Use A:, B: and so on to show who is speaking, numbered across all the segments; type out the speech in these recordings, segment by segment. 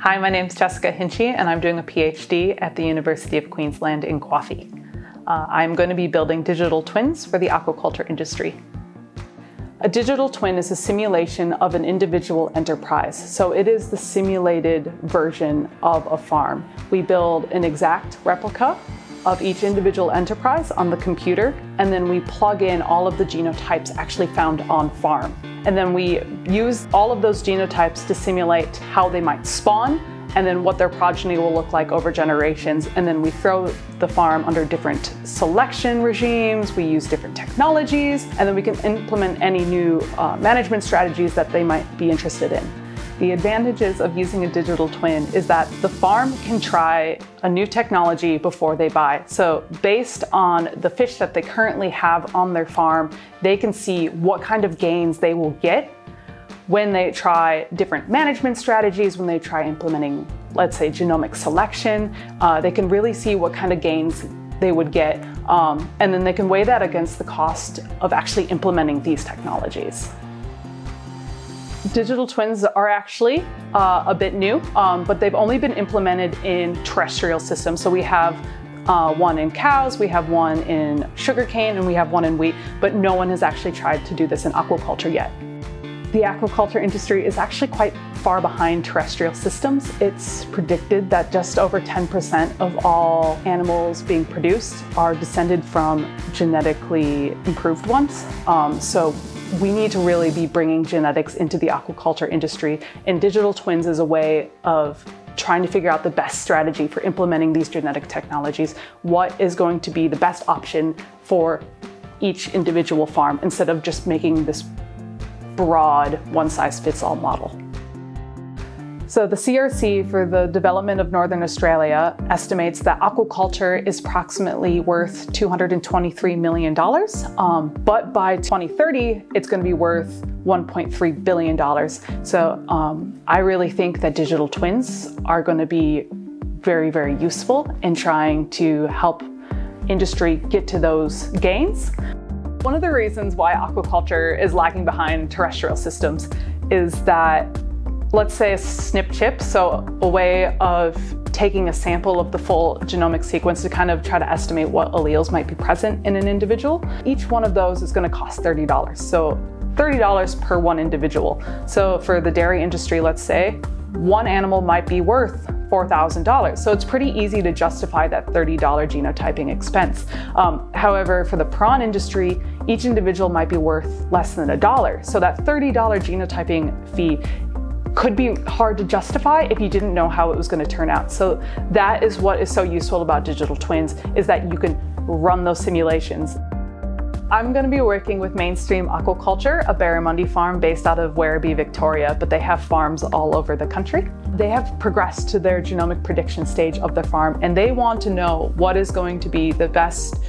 A: Hi, my name is Jessica Hintzsche, and I'm doing a PhD at the University of Queensland in QAAFI. Uh, I'm going to be building digital twins for the aquaculture industry. A digital twin is a simulation of an individual enterprise. So it is the simulated version of a farm. We build an exact replica of each individual enterprise on the computer, and then we plug in all of the genotypes actually found on farm. And then we use all of those genotypes to simulate how they might spawn and then what their progeny will look like over generations. And then we throw the farm under different selection regimes, we use different technologies, and then we can implement any new uh, management strategies that they might be interested in. The advantages of using a digital twin is that the farm can try a new technology before they buy. So based on the fish that they currently have on their farm, they can see what kind of gains they will get when they try different management strategies, when they try implementing, let's say, genomic selection. Uh, they can really see what kind of gains they would get, um, and then they can weigh that against the cost of actually implementing these technologies. Digital twins are actually uh, a bit new, um, but they've only been implemented in terrestrial systems. So we have uh, one in cows, we have one in sugarcane, and we have one in wheat, but no one has actually tried to do this in aquaculture yet. The aquaculture industry is actually quite far behind terrestrial systems. It's predicted that just over 10% of all animals being produced are descended from genetically improved ones. Um, so we need to really be bringing genetics into the aquaculture industry, and digital twins is a way of trying to figure out the best strategy for implementing these genetic technologies. What is going to be the best option for each individual farm instead of just making this broad one size fits all model. So the CRC for the development of Northern Australia estimates that aquaculture is approximately worth $223 million. Um, but by 2030, it's going to be worth $1.3 billion. So um, I really think that digital twins are going to be very, very useful in trying to help industry get to those gains. One of the reasons why aquaculture is lagging behind terrestrial systems is that let's say a SNP chip, so a way of taking a sample of the full genomic sequence to kind of try to estimate what alleles might be present in an individual. Each one of those is going to cost $30. So $30 per one individual. So for the dairy industry, let's say, one animal might be worth $4,000. So it's pretty easy to justify that $30 genotyping expense. Um, however, for the prawn industry, each individual might be worth less than a dollar. So that $30 genotyping fee could be hard to justify if you didn't know how it was going to turn out. So that is what is so useful about digital twins is that you can run those simulations. I'm going to be working with Mainstream Aquaculture, a barramundi farm based out of Werribee, Victoria, but they have farms all over the country. They have progressed to their genomic prediction stage of the farm and they want to know what is going to be the best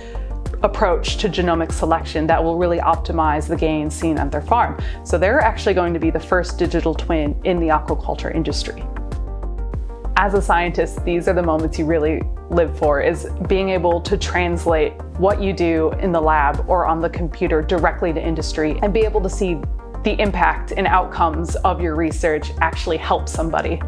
A: approach to genomic selection that will really optimize the gains seen at their farm. So they're actually going to be the first digital twin in the aquaculture industry. As a scientist, these are the moments you really live for is being able to translate what you do in the lab or on the computer directly to industry and be able to see the impact and outcomes of your research actually help somebody.